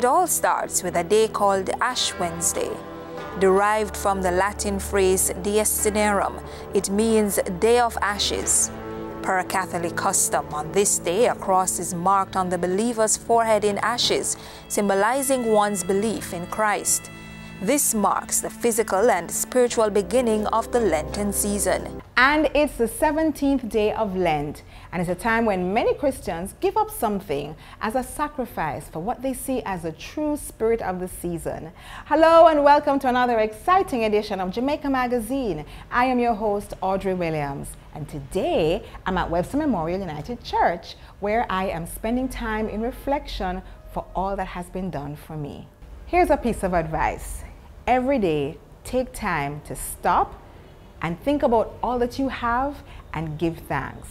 It all starts with a day called Ash Wednesday. Derived from the Latin phrase dies iraerum, it means day of ashes. Per Catholic custom, on this day, a cross is marked on the believer's forehead in ashes, symbolizing one's belief in Christ. This marks the physical and spiritual beginning of the Lenten season. And it's the 17th day of Lent, and it's a time when many Christians give up something as a sacrifice for what they see as the true spirit of the season. Hello and welcome to another exciting edition of Jamaica Magazine. I am your host, Audrey Williams. And today I'm at Webster Memorial United Church, where I am spending time in reflection for all that has been done for me. Here's a piece of advice every day, take time to stop and think about all that you have and give thanks.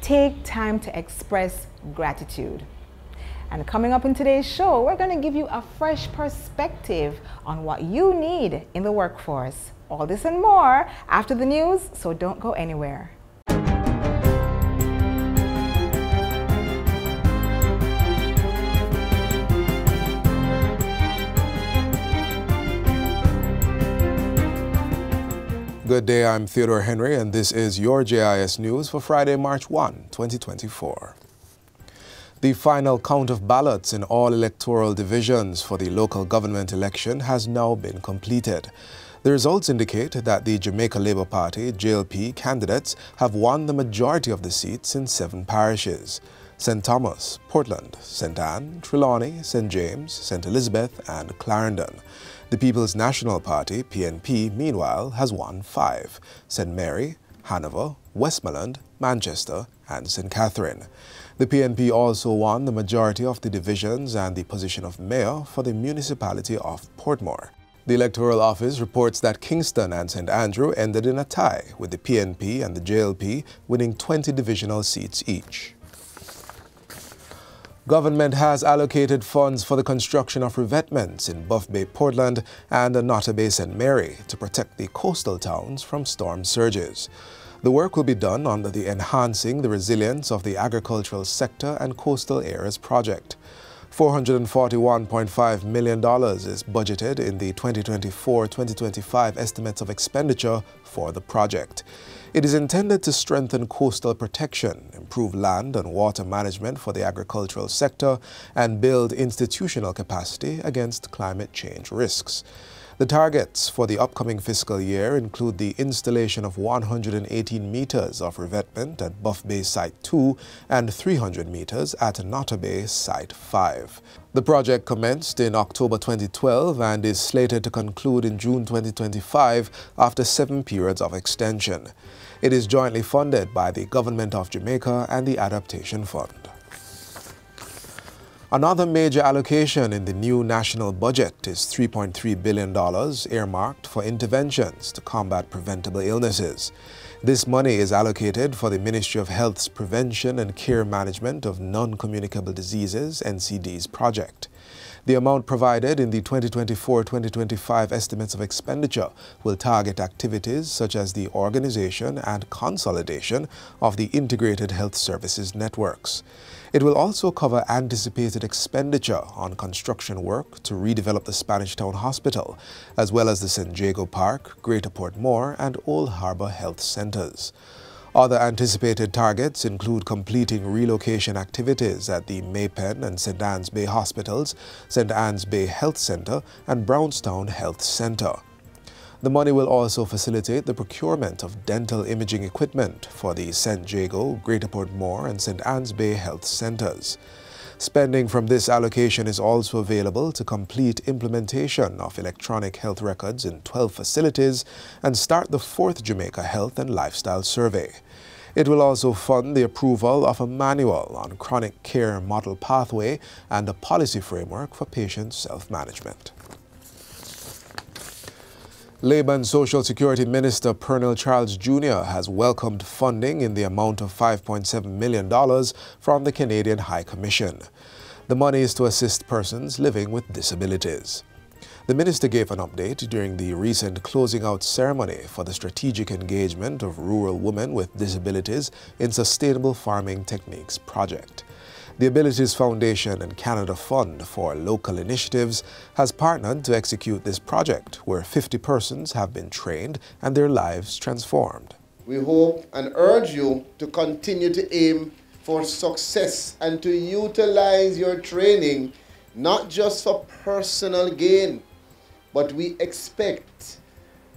Take time to express gratitude. And coming up in today's show, we're going to give you a fresh perspective on what you need in the workforce. All this and more after the news, so don't go anywhere. Good day, I'm Theodore Henry, and this is your JIS News for Friday, March 1, 2024. The final count of ballots in all electoral divisions for the local government election has now been completed. The results indicate that the Jamaica Labour Party, JLP, candidates have won the majority of the seats in seven parishes. St. Thomas, Portland, St. Ann, Trelawny, St. James, St. Elizabeth, and Clarendon. The People's National Party, PNP, meanwhile, has won five St. Mary, Hanover, Westmoreland, Manchester, and St. Catherine. The PNP also won the majority of the divisions and the position of mayor for the municipality of Portmore. The Electoral Office reports that Kingston and St. Andrew ended in a tie, with the PNP and the JLP winning 20 divisional seats each. Government has allocated funds for the construction of revetments in Buff Bay, Portland and Annotto Bay, St. Mary to protect the coastal towns from storm surges. The work will be done under the Enhancing the Resilience of the Agricultural Sector and Coastal Areas project. $441.5 million is budgeted in the 2024-2025 estimates of expenditure for the project. It is intended to strengthen coastal protection, improve land and water management for the agricultural sector, and build institutional capacity against climate change risks. The targets for the upcoming fiscal year include the installation of 118 meters of revetment at Buff Bay Site 2 and 300 meters at Annotto Bay Site 5. The project commenced in October 2012 and is slated to conclude in June 2025 after seven periods of extension. It is jointly funded by the Government of Jamaica and the Adaptation Fund. Another major allocation in the new national budget is $3.3 billion earmarked for interventions to combat preventable illnesses. This money is allocated for the Ministry of Health's Prevention and Care Management of Non-Communicable Diseases NCD's project. The amount provided in the 2024-2025 estimates of expenditure will target activities such as the organization and consolidation of the integrated health services networks. It will also cover anticipated expenditure on construction work to redevelop the Spanish Town Hospital, as well as the St. Jago Park, Greater Portmore, and Old Harbour Health Centres. Other anticipated targets include completing relocation activities at the May Pen and St. Ann's Bay Hospitals, St. Ann's Bay Health Centre, and Brown's Town Health Centre. The money will also facilitate the procurement of dental imaging equipment for the St. Jago, Greater Portmore, and St. Ann's Bay Health Centres. Spending from this allocation is also available to complete implementation of electronic health records in 12 facilities and start the fourth Jamaica Health and Lifestyle Survey. It will also fund the approval of a manual on chronic care model pathway and a policy framework for patient self-management. Labour and Social Security Minister Pernell Charles Jr. has welcomed funding in the amount of $5.7 million from the Canadian High Commission. The money is to assist persons living with disabilities. The minister gave an update during the recent closing out ceremony for the strategic engagement of rural women with disabilities in Sustainable Farming Techniques project. The Abilities Foundation and Canada Fund for Local Initiatives has partnered to execute this project where 50 persons have been trained and their lives transformed. We hope and urge you to continue to aim for success and to utilize your training not just for personal gain, but we expect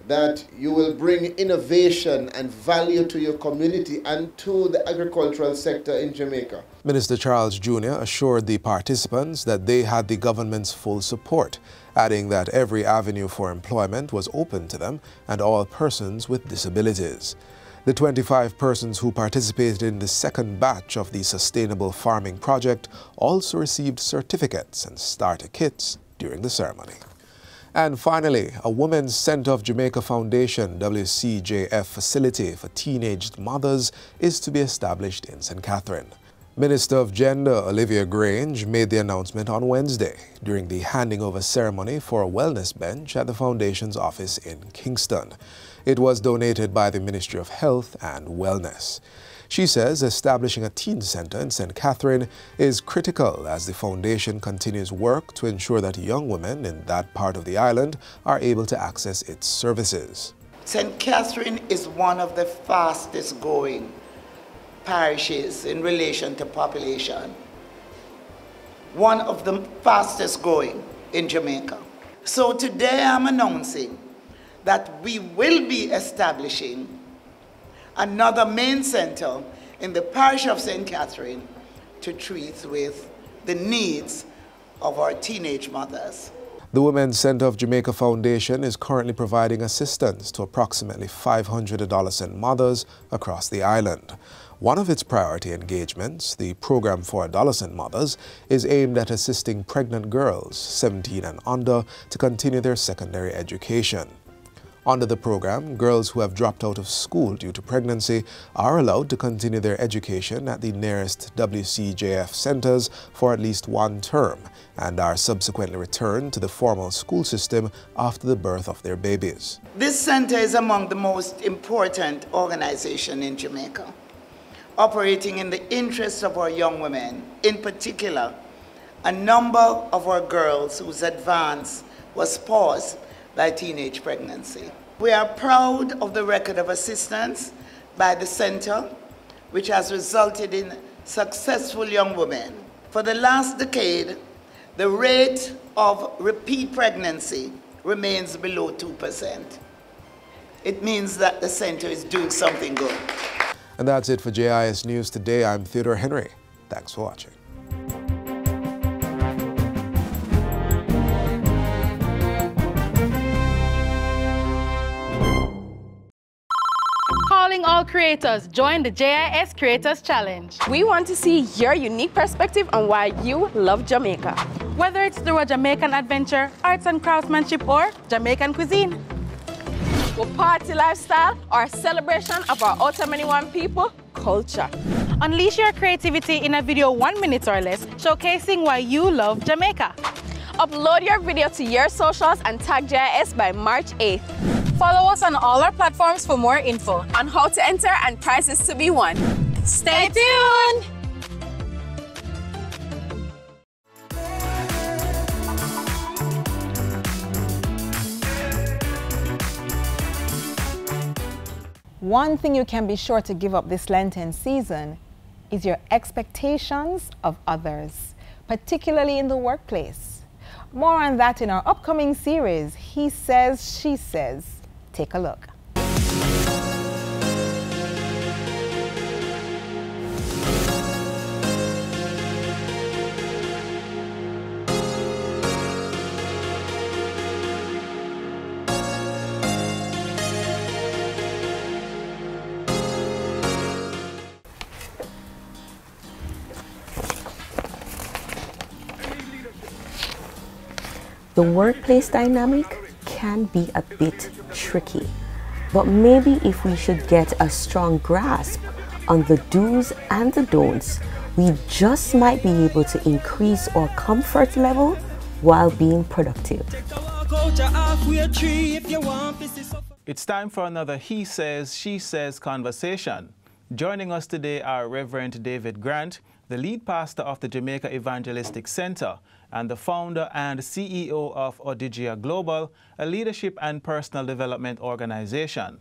that you will bring innovation and value to your community and to the agricultural sector in Jamaica. Minister Charles Jr. assured the participants that they had the government's full support, adding that every avenue for employment was open to them and all persons with disabilities. The 25 persons who participated in the second batch of the Sustainable Farming Project also received certificates and starter kits during the ceremony. And finally, a Women's Center of Jamaica Foundation WCJF facility for teenaged mothers is to be established in St. Catherine. Minister of Gender Olivia Grange made the announcement on Wednesday during the handing over ceremony for a wellness bench at the foundation's office in Kingston. It was donated by the Ministry of Health and Wellness. She says establishing a teen center in St. Catherine is critical as the foundation continues work to ensure that young women in that part of the island are able to access its services. St. Catherine is one of the fastest growing parishes in relation to population. One of the fastest growing in Jamaica. So today I'm announcing that we will be establishing another main center in the parish of St. Catherine to treat with the needs of our teenage mothers. The Women's Center of Jamaica Foundation is currently providing assistance to approximately 500 adolescent mothers across the island. One of its priority engagements, the Program for Adolescent Mothers, is aimed at assisting pregnant girls 17 and under to continue their secondary education. Under the program, girls who have dropped out of school due to pregnancy are allowed to continue their education at the nearest WCJF centers for at least one term and are subsequently returned to the formal school system after the birth of their babies. This center is among the most important organizations in Jamaica, operating in the interests of our young women, in particular, a number of our girls whose advance was paused by teenage pregnancy. We are proud of the record of assistance by the center, which has resulted in successful young women. For the last decade, the rate of repeat pregnancy remains below 2%. It means that the center is doing something good. And that's it for JIS News today. I'm Theodore Henry. Thanks for watching. All creators, join the JIS Creators Challenge. We want to see your unique perspective on why you love Jamaica. Whether it's through a Jamaican adventure, arts and craftsmanship, or Jamaican cuisine. A party lifestyle or celebration of our Otamaniwan people culture. Unleash your creativity in a video one minute or less, showcasing why you love Jamaica. Upload your video to your socials and tag JIS by March 8th. Follow us on all our platforms for more info on how to enter and prizes to be won. Stay tuned! One thing you can be sure to give up this Lenten season is your expectations of others, particularly in the workplace. More on that in our upcoming series, He Says, She Says. Take a look. The workplace dynamic can be a bit tricky, but maybe if we should get a strong grasp on the do's and the don'ts, we just might be able to increase our comfort level while being productive. It's time for another He Says, She Says conversation. Joining us today are Reverend David Grant, the lead pastor of the Jamaica Evangelistic Center and the founder and CEO of Odigia Global, a leadership and personal development organization.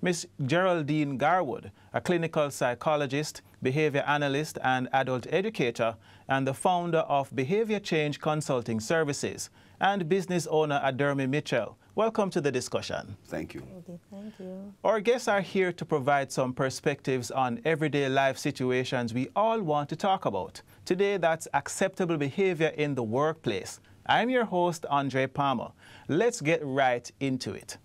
Ms. Geraldine Garwood, a clinical psychologist, behavior analyst, and adult educator, and the founder of Behavior Change Consulting Services, and business owner Adermi Mitchell. Welcome to the discussion. Thank you. Thank you. Our guests are here to provide some perspectives on everyday life situations we all want to talk about. Today, that's acceptable behavior in the workplace. I'm your host, Andre Palmer. Let's get right into it.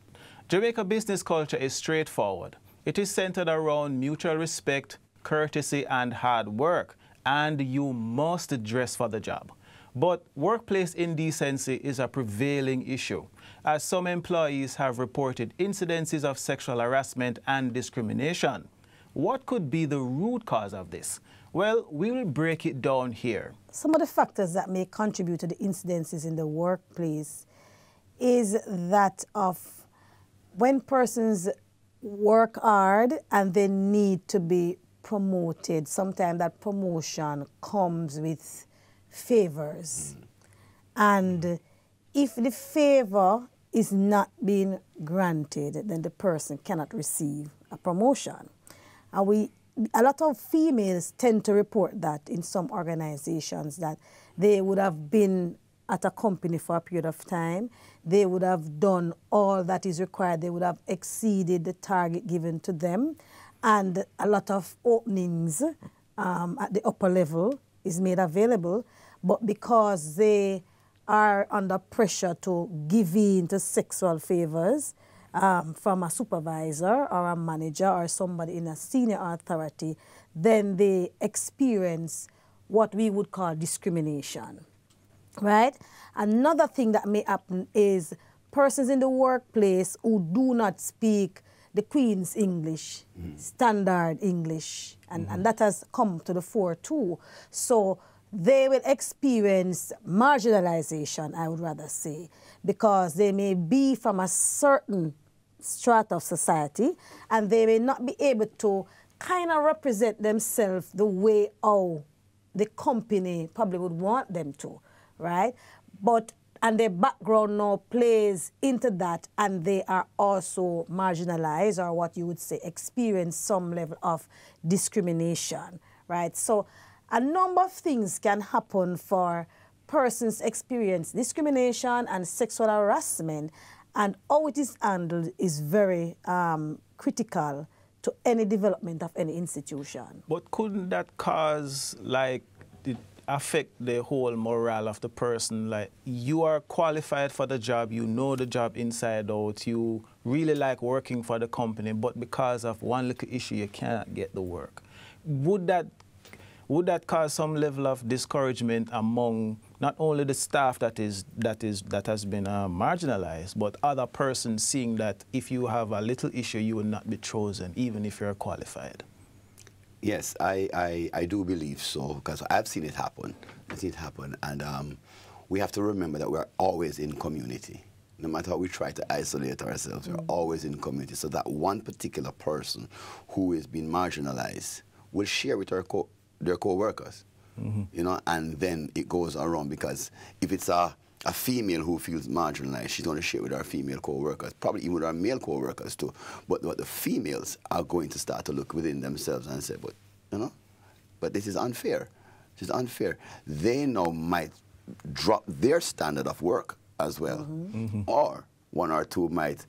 Jamaica business culture is straightforward. It is centered around mutual respect, courtesy, and hard work, and you must dress for the job. But workplace indecency is a prevailing issue, as some employees have reported incidences of sexual harassment and discrimination. What could be the root cause of this? Well, we will break it down here. Some of the factors that may contribute to the incidences in the workplace is that of when persons work hard and they need to be promoted, sometimes that promotion comes with favors. Mm. And if the favor is not being granted, then the person cannot receive a promotion. And we, a lot of females tend to report that in some organizations that they would have been at a company for a period of time. They would have done all that is required. They would have exceeded the target given to them. And a lot of openings um, at the upper level is made available. But because they are under pressure to give in to sexual favors um, from a supervisor or a manager or somebody in a senior authority, then they experience what we would call discrimination right? Another thing that may happen is persons in the workplace who do not speak the Queen's English, mm. standard English, and, mm -hmm. and that has come to the fore too. So they will experience marginalization, I would rather say, because they may be from a certain strata of society and they may not be able to kind of represent themselves the way how the company probably would want them to right? But and their background now plays into that and they are also marginalized or what you would say experience some level of discrimination, right? So a number of things can happen for persons experience discrimination and sexual harassment and how it is handled is very um, critical to any development of any institution. But couldn't that cause like affect the whole morale of the person. Like you are qualified for the job, you know the job inside out, you really like working for the company, but because of one little issue, you cannot get the work. Would that would that cause some level of discouragement among not only the staff that is that is that has been uh, marginalized, but other persons seeing that if you have a little issue, you will not be chosen, even if you're qualified? Yes, I, I, I do believe so because I've seen it happen. I've seen it happen. And um, we have to remember that we're always in community. No matter how we try to isolate ourselves, mm. we're always in community. So that one particular person who is being marginalized will share with their co their co-workers. Mm -hmm. You know, and then it goes around because if it's a a female who feels marginalized, she's going to share with her female co-workers, probably even with her male co-workers too. But what the females are going to start to look within themselves and say, but, you know, but this is unfair. This is unfair. They now might drop their standard of work as well. Mm -hmm. Mm -hmm. Or one or two might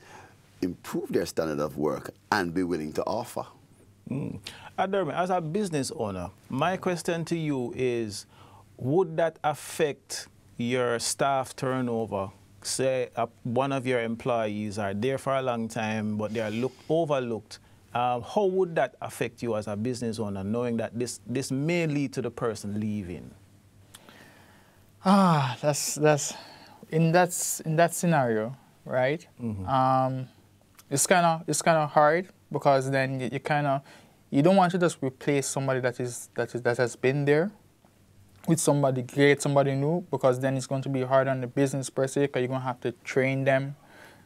improve their standard of work and be willing to offer. Mm. Adermi, as a business owner, my question to you is, would that affect your staff turnover, say uh, one of your employees are there for a long time, but they are look, overlooked, um, how would that affect you as a business owner, knowing that this, this may lead to the person leaving? Ah, that's, that's in, that, in that scenario, right? Mm -hmm. um, it's kind of it's kind of hard because then you, you kind of you don't want to just replace somebody that is that is that has been there with somebody great, somebody new, because then it's going to be hard on the business per se, because you're going to have to train them,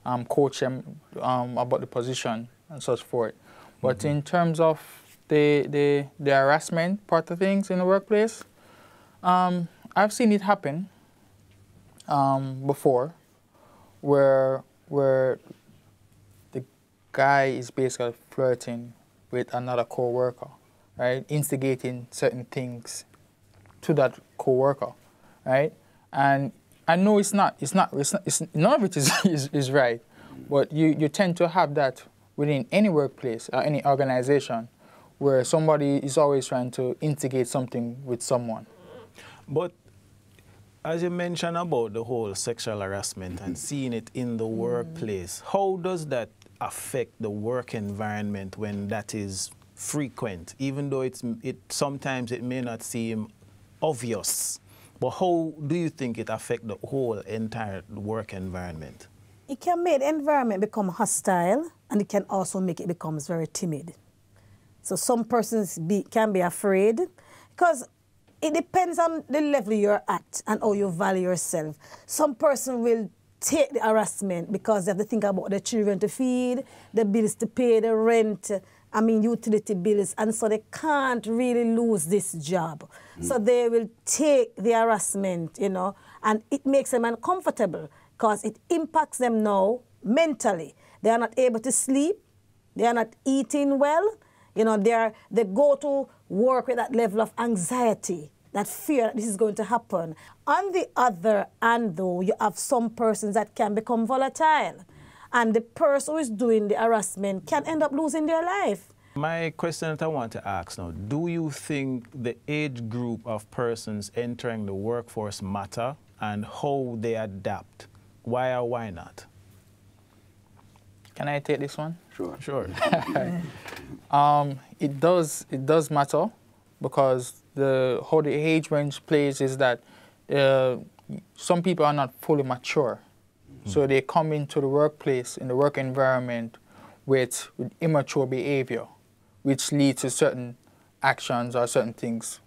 um, coach them um, about the position and such forth. But mm -hmm. in terms of the, the, the harassment part of things in the workplace, um, I've seen it happen um, before where, where the guy is basically flirting with another co-worker, right? Instigating certain things to that co-worker, right? And I know it's not, it's not, it's not it's, none of it is, is, is right, but you, you tend to have that within any workplace or any organization where somebody is always trying to instigate something with someone. But as you mentioned about the whole sexual harassment and seeing it in the workplace, how does that affect the work environment when that is frequent, even though it's, it, sometimes it may not seem obvious? But how do you think it affects the whole entire work environment? It can make the environment become hostile and it can also make it becomes very timid. So some persons be, can be afraid because it depends on the level you're at and how you value yourself. Some person will take the harassment because they have to think about the children to feed, the bills to pay, the rent, I mean utility bills, and so they can't really lose this job. Mm. So they will take the harassment, you know, and it makes them uncomfortable because it impacts them now mentally. They are not able to sleep, they are not eating well, you know, they, are, they go to work with that level of anxiety, that fear that this is going to happen. On the other hand, though, you have some persons that can become volatile. And the person who is doing the harassment can end up losing their life. My question that I want to ask now, do you think the age group of persons entering the workforce matter and how they adapt? Why or why not? Can I take this one? Sure. Sure. um, it does. It does matter because the how the age range plays is that uh, some people are not fully mature, mm. so they come into the workplace in the work environment with, with immature behavior, which leads to certain actions or certain things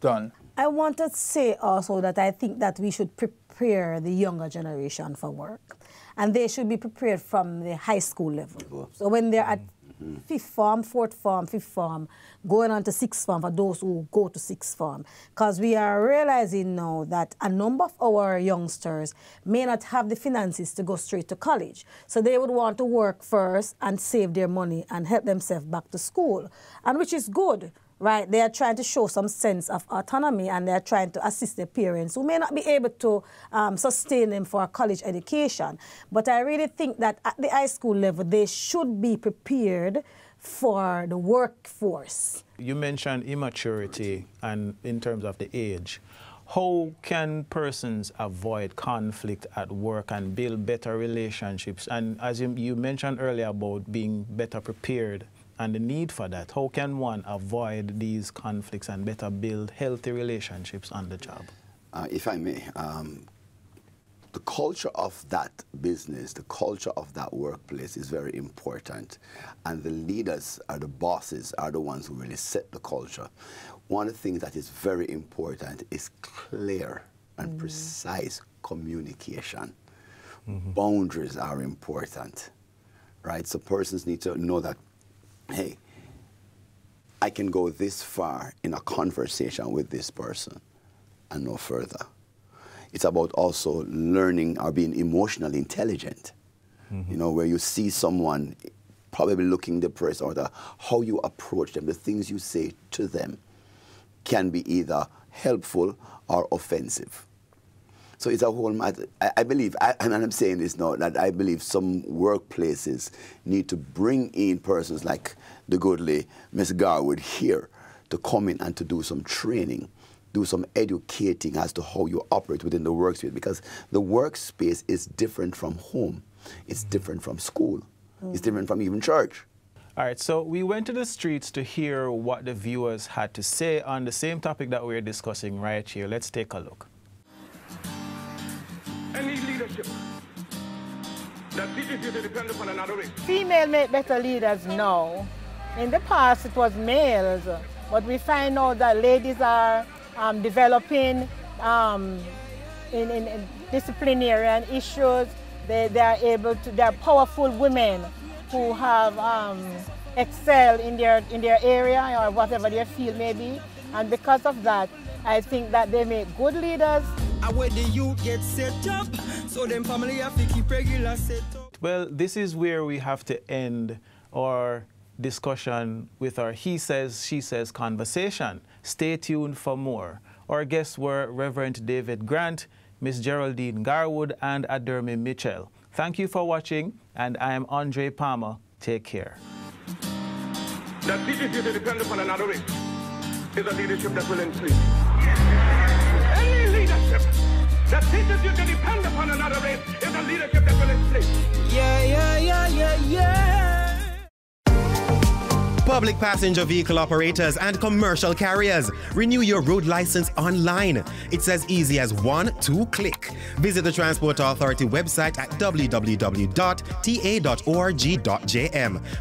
done. I want to say also that I think that we should prepare the younger generation for work and they should be prepared from the high school level. So when they're at fifth form, fourth form, fifth form, going on to sixth form for those who go to sixth form. Because we are realizing now that a number of our youngsters may not have the finances to go straight to college. So they would want to work first and save their money and help themselves back to school, and which is good right? They are trying to show some sense of autonomy and they're trying to assist their parents who may not be able to um, sustain them for a college education. But I really think that at the high school level, they should be prepared for the workforce. You mentioned immaturity and in terms of the age. How can persons avoid conflict at work and build better relationships? And as you, you mentioned earlier about being better prepared and the need for that, how can one avoid these conflicts and better build healthy relationships on the job? Uh, if I may, um, the culture of that business, the culture of that workplace is very important. And the leaders are the bosses, are the ones who really set the culture. One of the things that is very important is clear and mm. precise communication. Mm -hmm. Boundaries are important, right? So persons need to know that hey, I can go this far in a conversation with this person and no further. It's about also learning or being emotionally intelligent. Mm -hmm. You know, where you see someone probably looking depressed or the, how you approach them, the things you say to them can be either helpful or offensive. So it's a whole matter. I, I believe, I, and I'm saying this now, that I believe some workplaces need to bring in persons like the goodly Miss Garwood here to come in and to do some training, do some educating as to how you operate within the workspace because the workspace is different from home. It's different from school. Mm. It's different from even church. All right, so we went to the streets to hear what the viewers had to say on the same topic that we're discussing right here. Let's take a look leadership that teaches you to depend upon another race. Female make better leaders now. In the past, it was males, but we find out that ladies are um, developing um, in, in, in, disciplinary issues. They, they are able to, they are powerful women who have um, excel in their, in their area or whatever their field may be. And because of that, I think that they make good leaders. Where the youth get set up, so them family have to keep regular set up. Well, this is where we have to end our discussion with our he says, she says conversation. Stay tuned for more. Our guests were Reverend David Grant, Miss Geraldine Garwood, and Adermi Mitchell. Thank you for watching, and I am Andre Palmer. Take care. That leadership that depends upon another race is a leadership that will increase. Any leadership that teaches you to depend upon another race is a leadership that will increase. Public passenger vehicle operators and commercial carriers. Renew your road license online. It's as easy as one, two click. Visit the Transport Authority website at www.ta.org.jm.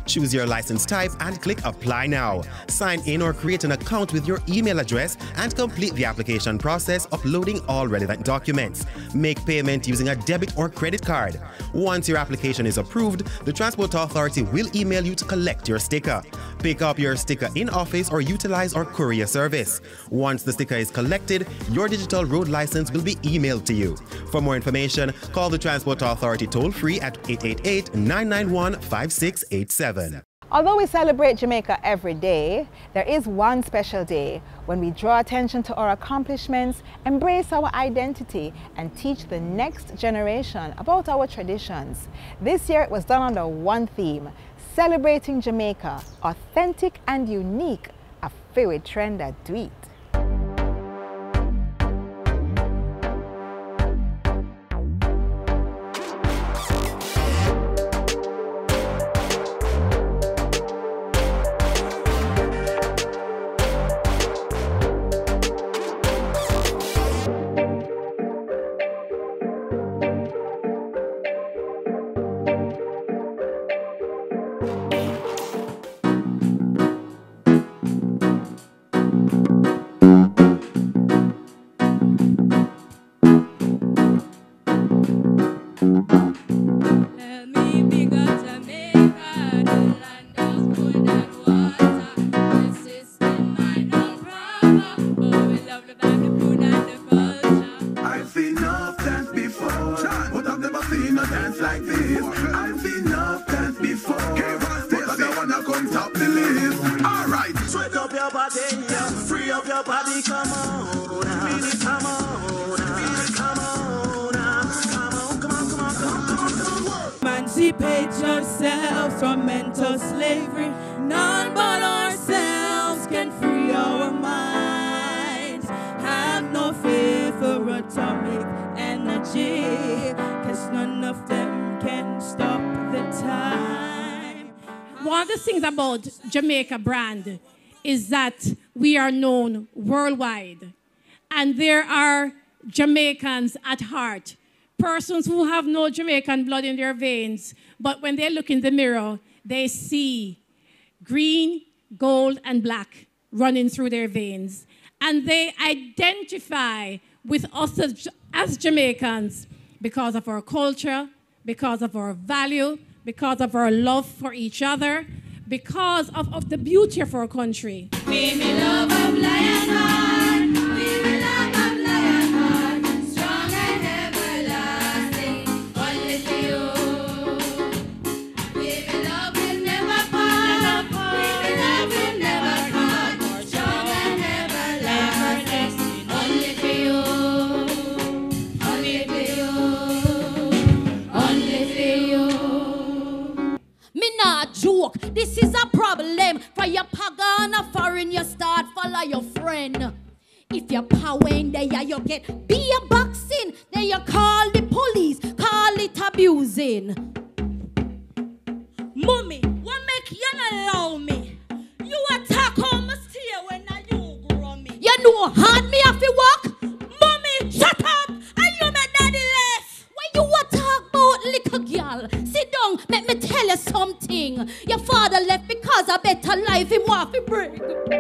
Choose your license type and click Apply Now. Sign in or create an account with your email address and complete the application process, uploading all relevant documents. Make payment using a debit or credit card. Once your application is approved, the Transport Authority will email you to collect your sticker. Pick up your sticker in office or utilize our courier service. Once the sticker is collected, your digital road license will be emailed to you. For more information, call the Transport Authority toll free at 888 991 5687. Although we celebrate Jamaica every day, there is one special day when we draw attention to our accomplishments, embrace our identity, and teach the next generation about our traditions. This year it was done under one theme, celebrating Jamaica, authentic and unique, a favorite trend at Dweet. Things about Jamaica brand is that we are known worldwide. And there are Jamaicans at heart, persons who have no Jamaican blood in their veins, but when they look in the mirror, they see green, gold, and black running through their veins. And they identify with us as, as Jamaicans because of our culture, because of our value, because of our love for each other, because of, of the beauty of our country. This is a problem. For your pagan or foreign, you start follow your friend. If you're powering there, you get be a boxing. Then you call the police, call it abusing. Mommy, what make you not allow me? You attack on my steer when I you grow me. You know hard me have to walk? Your father left because a better life him want to bring.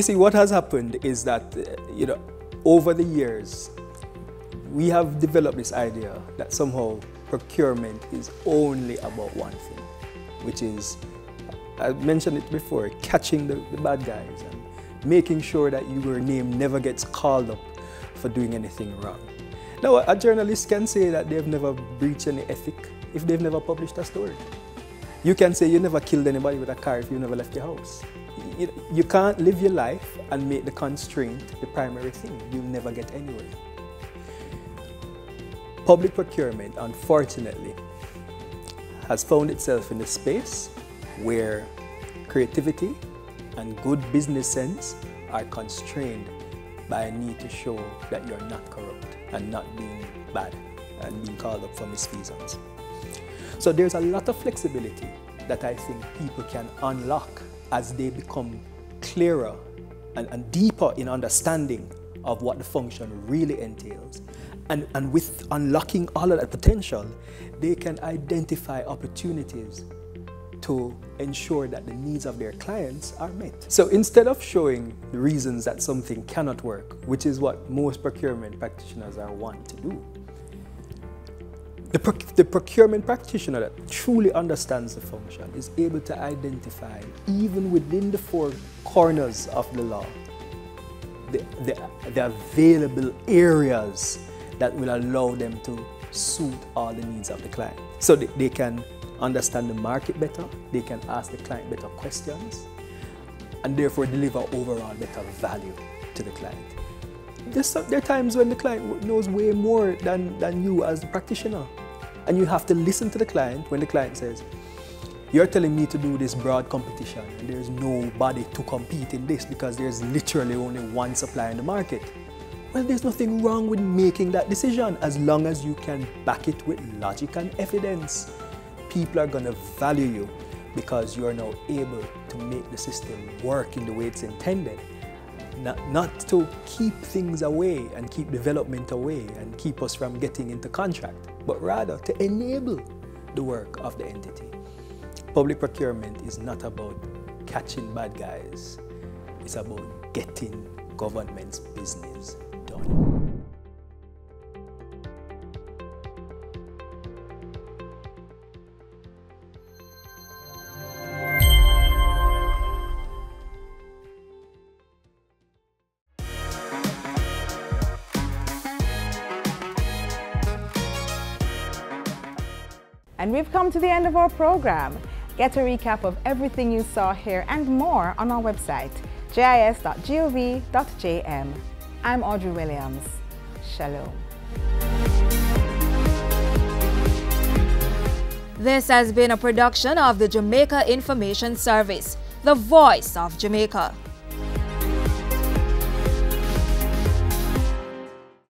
You see, what has happened is that, uh, you know, over the years, we have developed this idea that somehow procurement is only about one thing, which is, I mentioned it before, catching the, the bad guys and making sure that your name never gets called up for doing anything wrong. Now, a journalist can say that they've never breached any ethic if they've never published a story. You can say you never killed anybody with a car if you never left your house. You, you can't live your life and make the constraint the primary thing. You'll never get anywhere. Public procurement, unfortunately, has found itself in a space where creativity and good business sense are constrained by a need to show that you're not corrupt and not being bad and being called up for misfeasance. So there's a lot of flexibility that I think people can unlock as they become clearer and, and deeper in understanding of what the function really entails. And, and with unlocking all of that potential, they can identify opportunities to ensure that the needs of their clients are met. So instead of showing the reasons that something cannot work, which is what most procurement practitioners are wont to do, the, proc- the procurement practitioner that truly understands the function is able to identify, even within the four corners of the law, the, the, the available areas that will allow them to suit all the needs of the client. So they, they can understand the market better, they can ask the client better questions, and therefore deliver overall better value to the client. There's some, there are times when the client knows way more than, than you as the practitioner. And you have to listen to the client when the client says, you're telling me to do this broad competition and there's nobody to compete in this because there's literally only one supplier in the market. Well, there's nothing wrong with making that decision as long as you can back it with logic and evidence. People are going to value you because you are now able to make the system work in the way it's intended. Not, not to keep things away and keep development away and keep us from getting into contract, but rather to enable the work of the entity. Public procurement is not about catching bad guys, it's about getting government's business done. Come to the end of our program. Get a recap of everything you saw here and more on our website, jis.gov.jm. I'm Audrey Williams. Shalom. This has been a production of the Jamaica Information Service, the voice of Jamaica.